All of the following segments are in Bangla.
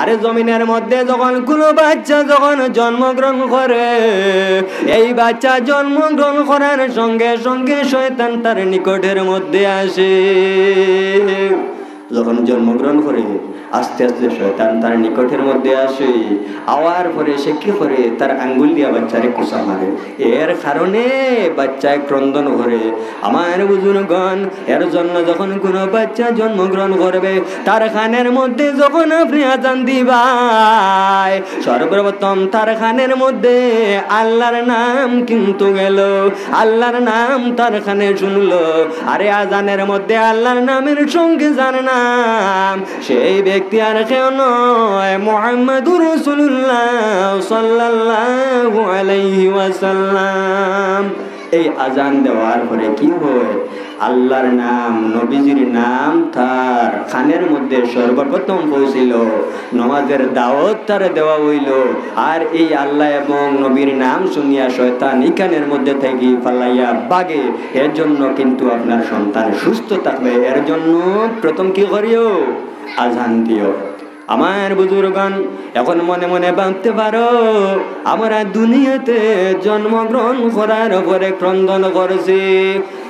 আরে জমিনের মধ্যে যখন কোনো বাচ্চা যখন জন্মগ্রহণ করে, এই বাচ্চা জন্মগ্রহণ করার সঙ্গে সঙ্গে শয়তান তার নিকটের মধ্যে আসে। যখন জন্মগ্রহণ করে, আস্তে আস্তে শয়তান তার নিকটের মধ্যে আসে। আওয়ার পরে সে কি করে? তার আঙ্গুল দিয়া বাচ্চারে কুসা মারে। এর কারণে বাচ্চায় ক্রন্দন করে। আমার বুজুর্গণ, এর জন্য যখন কোনো বাচ্চা জন্মগ্রহণ করবে, তার খানের মধ্যে যখন আপনি আজান দিবাই, সর্বপ্রথম তার খানের মধ্যে আল্লাহর নাম কিন্তু গেল। আল্লাহর নাম তার খানে শুনলো। আরে আজানের মধ্যে আল্লাহর নামের সঙ্গে যার নাম সেই ব্যক্তি আর কেউ নয়, মোহাম্মদুর রসুল্লাহ সাল্লাহ আলাইহি ওয়াসাল্লাম। এই আজান দেওয়ার পরে কি হয় আল্লাহর নাম, নবীজির নাম তার খানের মধ্যে সর্বপ্রথম পৌঁছিল। নমাজের দাওয়াত তার দেওয়া হইল। আর এই আল্লাহ এবং নবীর নাম শুনিয়া শয়তান ইখানের মধ্যে থেকে ফালাইয়া বাগে। এর জন্য কিন্তু আপনার সন্তান সুস্থ থাকবে। এর জন্য প্রথম কি করিও? আজান দিও। আমার বুজুর্গণ, এখন মনে মনে ভাবতে পারো, আমরা দুনিয়াতে জন্মগ্রহণ করার পরে ক্রন্দন করেছি।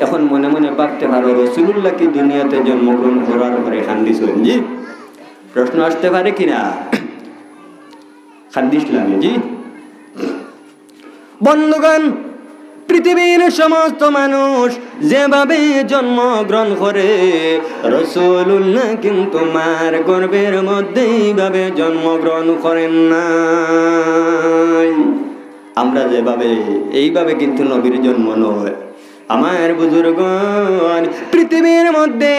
এখন মনে মনে ভাবতে পারো রসুল্লাহ কি দুনিয়াতে জন্মগ্রহণ করার পরে খান্দিস জি? প্রশ্ন আসতে পারে কিনা? খান্দিসলাম জি? বন্ধুগণ পৃথিবীর সমস্ত মানুষ যেভাবে জন্মগ্রহণ করে রসুল্লাহ কিন্তু মার গর্বের মধ্যে এইভাবে জন্মগ্রহণ করেন না আমরা যেভাবে, এইভাবে কিন্তু নবীর জন্ম নয়। আমার বুজুর্গণ, পৃথিবীর মধ্যে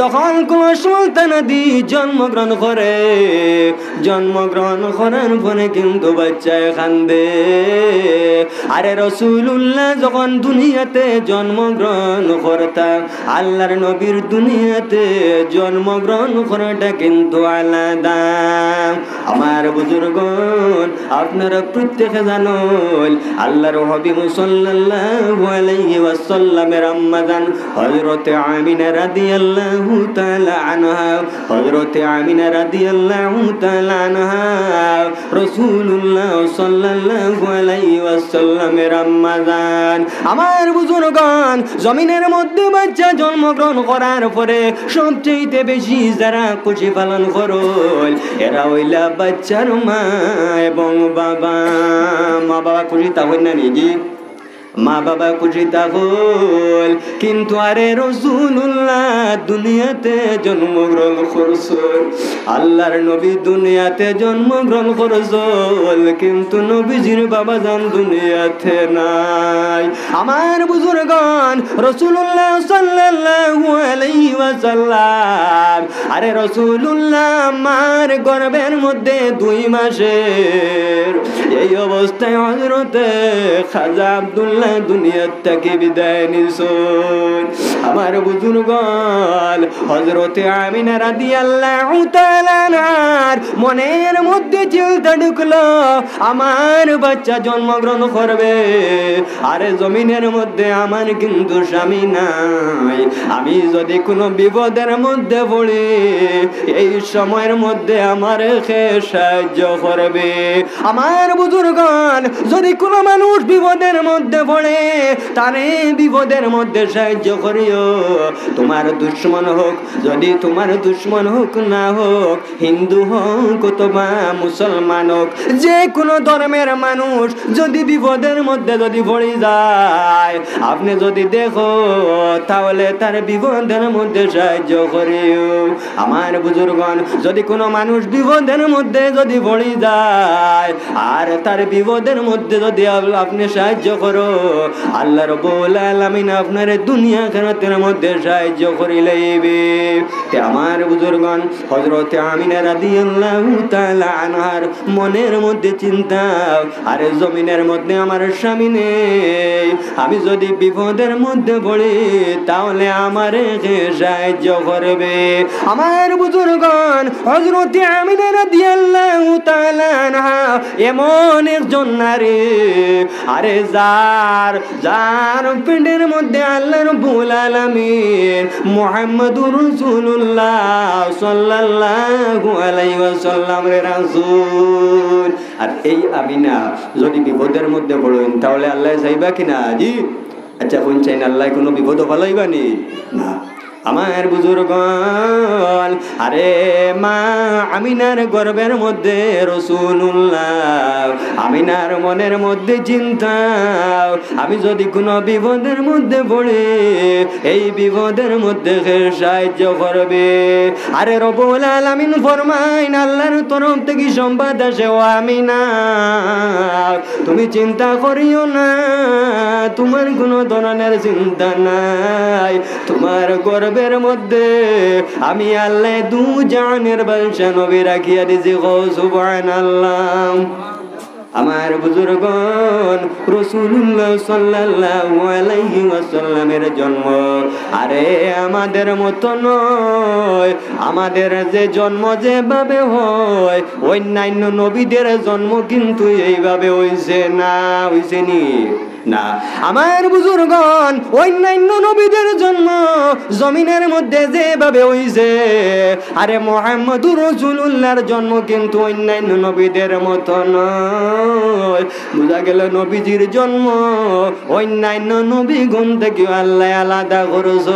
যখন কোন সুলতানাদি জন্মগ্রহণ করে, জন্মগ্রহণ করার পরে কিন্তু বাচ্চায় কান্দে আরে রসুল্লাহ যখন দুনিয়াতে জন্মগ্রহণ করতাম আল্লাহর নবীর দুনিয়াতে জন্মগ্রহণ করাটা কিন্তু আলাদা। আমার বুজুর্গণ, আপনারা প্রত্যেকে জানুন, আল্লাহর সাল্লাল্লাহু আলাইহি ওয়াসাল্লামের আম্মাজান হযরত আমিনা রাদিয়াল্লাহু তাআলা আনহা, হযরত আমিনা রাদিয়াল্লাহু তাআলা আনহা, রাসূলুল্লাহ সাল্লাল্লাহু আলাইহি ওয়াসাল্লামের আম্মাজান আমার বুজুর্গণ, জমিনের মধ্যে বাচ্চা জন্মগ্রহণ করার পরে সবচেয়ে বেশি যারা খুশি পালন করল, এরা হইলা বাচ্চার মা এবং বাবা। মা বাবা খুশি তা হই নিজে মা বাবা খুশি হল। কিন্তু আরে রসুল্লাহ দুনিয়াতে জন্মগ্রহণ করছ আল্লাহর নবী দুনিয়াতে জন্মগ্রহণ করছ কিন্তু নবীজির বাবা যান দুনিয়াতে নাই। আমার বুজুর্গণ রসুল্লাহ সাল্লাল্লাহু আলাইহি আরে রসুল্লাহ আমার গর্বের মধ্যে দুই মাসের। এই অবস্থায় হজরতে খাজা আব্দুল্লাহ দুনিয়ার থেকে বিদায় নিছুন আমার বুজুর্গল হজরতে আমিনা তাআলা আনহার মনের মধ্যে চিন্তা ঢুকলো আমার বাচ্চা জন্মগ্রহণ করবে, আরে জমিনের মধ্যে আমার কিন্তু স্বামী নাই। আমি যদি কোনো বিপদের মধ্যে পড়ি, এই সময়ের মধ্যে আমার খে সাহায্য করবে? আমার বুজুর্গণ যদি কোনো মানুষ বিপদের মধ্যে পড়ে তারে বিপদের মধ্যে সাহায্য করিও। তোমার দুশ্মন হোক, যদি তোমার দুশ্মন হোক না হোক, হিন্দু হোক অথবা মুসলমান হোক যে কোনো ধর্মের মানুষ যদি বিপদের মধ্যে যদি পড়ে যায়, আপনি যদি দেখো, তাহলে তার বিপদের মধ্যে সাহায্য করিও। আমার বুজুর্গণ, যদি কোনো মানুষ বিপদের মধ্যে যদি পড়ে যায়, আর তার বিপদের মধ্যে যদি আপনি সাহায্য করো আল্লাহ রবুল আলমিন আপনার দুনিয়া খেরাতের মধ্যে সাহায্য করি লইবে তে আমার বুজুর্গণ হজরতে আমিনা রাদিয়াল্লাহু তাআলা আনহার মনের মধ্যে চিন্তা, আরে জমিনের মধ্যে আমার স্বামী নেই। আমি যদি বিপদের মধ্যে পড়ি, তাহলে আমার সাহায্য করবে? আমার বুজুর্গণ হজরতে আমিনা তাআলা আনহা এমন একজন নারী। আরে যার যার পিণ্ডের মধ্যে আল্লাহ রব্বুল আলামিন মুহাম্মদুর রাসূলুল্লাহ সাল্লাল্লাহু আলাইহি ওয়াসাল্লামের রাসূল। আর এই আমিনা যদি বিপদের মধ্যে পড়েন, তাহলে আল্লাহ চাইবা কিনা? জি। আচ্ছা কোন চাইন আল্লাহ কোনো বিপদ ফলাইবানি? না। আমার বুজুর্গন আরে মা আমিনার গর্বের মধ্যে রসুল্লাহ আমিনার মনের মধ্যে চিন্তা আমি যদি কোনো বিপদের মধ্যে পড়ি, এই বিপদের মধ্যে সাহায্য করবে। আরে রবুল আলামিন ফরমাইন, আল্লাহর তরফ থেকে সম্বাদ আসে, ও আমিনা, তুমি চিন্তা করিও না, তোমার কোনো ধরনের চিন্তা নাই, তোমার গর্বের মধ্যে। আমি আল্লাহ দু জানের বাদশা নবী রাখিয়া দিছি গো সুবহানাল্লাহ। আমার বুজুর্গন রসুল্লাহ সাল্লাল্লাহু আলাইহি ওয়াসাল্লামের জন্ম। আরে আমাদের মতো নয়, আমাদের যে জন্ম যেভাবে হয়, অন্যান্য নবীদের জন্ম কিন্তু এইভাবে হইছে না, হইছে নি। না। আমার বুজুর্গন অন্যান্য নবীদের জন্ম জমিনের মধ্যে যেভাবে হইছে, আরে মোহাম্মদুর রসুল্লাহর জন্ম কিন্তু অন্যান্য নবীদের মতো নয়। বোঝা গেল নবীজির জন্ম অন্যান্য নবী গুণ থেকে আল্লাহ আলাদা করছ